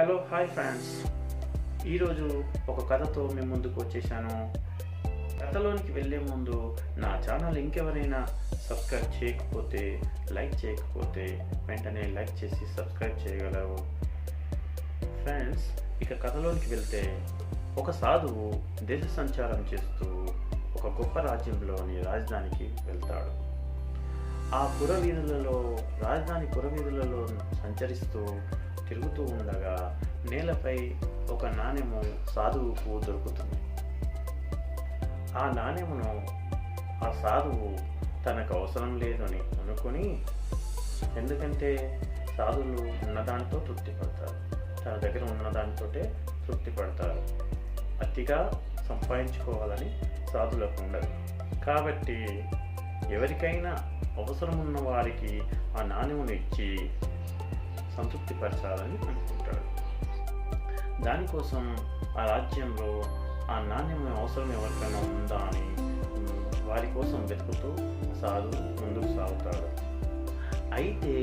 Hello hi friends. ఈరోజు ఒక కథతో మీ ముందుకు వచ్చేసాను. కథలోనికి వెళ్ళే ముందు నా ఛానల్ ఇంకెవరైనా సబ్స్క్రైబ్ చేయకపోతే లైక్ చేయకపోతే వెంటనే లైక్ చేసి సబ్స్క్రైబ్ చేయగలరు. ఫ్రెండ్స్ ఇక కథలోనికి వెళ్తే ఒక సాధువు దేశ సంచారం చేస్తూ ఒక గొప్ప రాజ్యంలోని రాజధానికి వెళ్తాడు. ఆ పురవీధులలో రాజధాని పురవీధులలో సంచరిస్తూ తిరుగుతూ ఉండగా నేలపై ఒక నాణెము సాధువుకు దొరుకుతుంది. ఆ నాణెమును ఆ సాధువు తనకు అవసరం లేదని అనుకుని ఎందుకంటే సాధువులు ఉన్నదానితో తృప్తి పడతారు తన దగ్గర ఉన్నదానితో తృప్తి పడతారు అతిగా సంపాదించుకోవాలని సాధులకు ఉండదు. కాబట్టి ఎవరికైనా అవసరం ఉన్న వారికి ఆ నాణ్యమును ఇచ్చి సంతృప్తిపరచాలని అనుకుంటాడు. దానికోసం ఆ రాజ్యంలో ఆ నాణ్యం అవసరం ఎవరికైనా ఉందా అని వారి కోసం వెతుకుతూ సాధువు ముందుకు సాగుతాడు. అయితే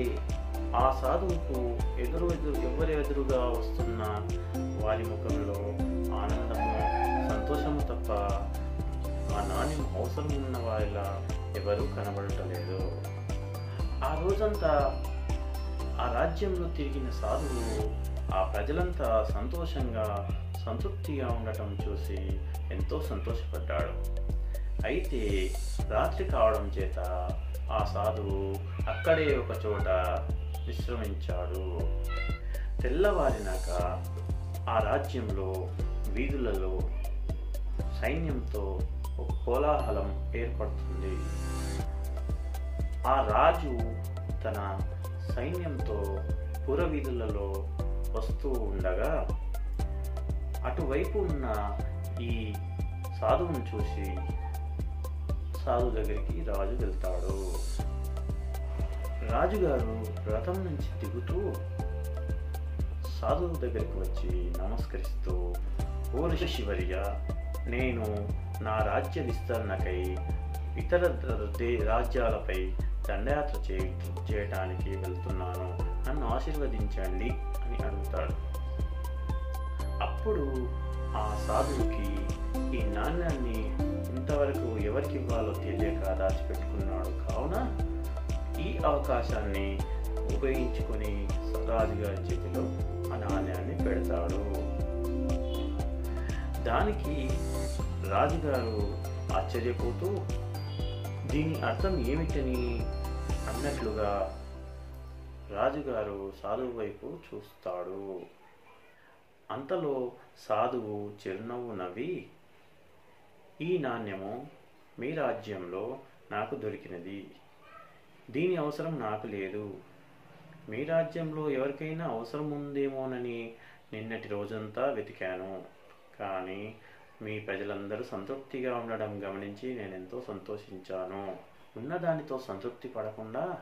ఆ సాధువుకు ఎదురు ఎదురు ఎవరి ఎదురుగా వస్తున్న వారి ముఖంలో ఆనందము సంతోషము తప్ప ఆ నాణ్యం అవసరం ఉన్న వారిలా ఎవరూ కనబడటలేదు ఆ రోజంతా రాజ్యంలో తిరిగిన సాధువు ఆ ప్రజలంతా సంతోషంగా సంతృప్తిగా ఉండటం చూసి ఎంతో సంతోషపడ్డాడు. అయితే రాత్రి కావడం చేత ఆ సాధువు అక్కడే ఒక చోట విశ్రమించాడు. తెల్లవారినాక ఆ రాజ్యంలో వీధులలో సైన్యంతో ఒక కోలాహలం ఏర్పడుతుంది. ఆ రాజు తన సైన్యంతో పురవీధులలో వస్తూ ఉండగా అటువైపు ఉన్న ఈ సాధువును చూసి సాధు దగ్గరికి రాజు వెళ్తాడు. రాజుగారు రథం నుంచి దిగుతూ సాధువు దగ్గరికి వచ్చి నమస్కరిస్తూ ఓ శివర్య నేను నా రాజ్య విస్తరణకై ఇతర రాజ్యాలపై దండయాత్ర చే చేయటానికి వెళ్తున్నాను. నన్ను ఆశీర్వదించండి అని అడుగుతాడు. అప్పుడు ఆ సాధువుకి ఈ నాణ్యాన్ని ఇంతవరకు ఎవరికి ఇవ్వాలో తెలియక దాచిపెట్టుకున్నాడు. కావున ఈ అవకాశాన్ని ఉపయోగించుకొని రాజుగారి చేతిలో ఆ నాణ్యాన్ని పెడతాడు. దానికి రాజుగారు ఆశ్చర్యపోతూ దీని అర్థం ఏమిటని అన్నట్లుగా రాజుగారు సాధువు వైపు చూస్తాడు. అంతలో సాధువు చిరునవ్వు నవ్వి ఈ నాణ్యము మీ రాజ్యంలో నాకు దొరికినది. దీని అవసరం నాకు లేదు. మీ రాజ్యంలో ఎవరికైనా అవసరం ఉందేమోనని నిన్నటి రోజంతా వెతికాను. కానీ మీ ప్రజలందరూ సంతృప్తిగా ఉండడం గమనించి నేను ఎంతో సంతోషించాను. ఉన్నదానితో సంతృప్తి పడకుండా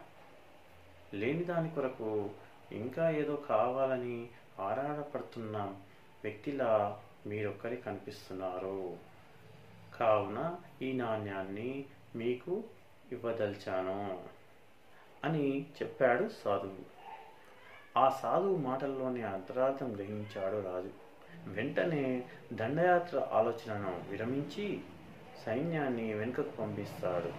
లేని దాని కొరకు ఇంకా ఏదో కావాలని ఆరాటపడుతున్న వ్యక్తిలా మీరొక్కరి కనిపిస్తున్నారు. కావున ఈ నాణ్యాన్ని మీకు ఇవ్వదలిచాను అని చెప్పాడు సాధువు. ఆ సాధువు మాటల్లోని అంతరార్థం గ్రహించాడు రాజు. వెంటనే దండయాత్ర ఆలోచనను విరమించి సైన్యాన్ని వెనుకకు పంపిస్తాడు.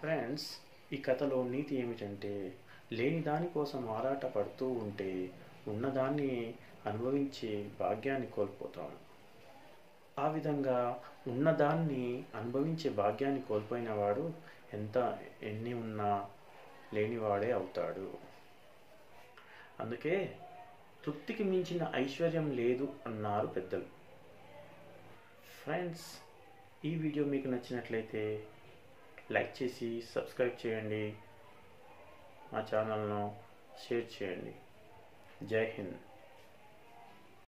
ఫ్రెండ్స్ ఈ కథలో నీతి ఏమిటంటే లేని దానికోసం ఆరాట పడుతూ ఉంటే ఉన్నదాన్ని అనుభవించే భాగ్యాన్ని కోల్పోతాం. ఆ విధంగా ఉన్నదాన్ని అనుభవించే భాగ్యాన్ని కోల్పోయిన వాడు ఎంత ఎన్ని ఉన్నా లేనివాడే అవుతాడు. అందుకే తృప్తికి మించిన ఐశ్వర్యం లేదు అన్నారు పెద్దలు. ఫ్రెండ్స్ ఈ వీడియో మీకు నచ్చినట్లయితే లైక్ చేసి సబ్స్క్రైబ్ చేయండి. మా ఛానల్ను షేర్ చేయండి. జై హింద్.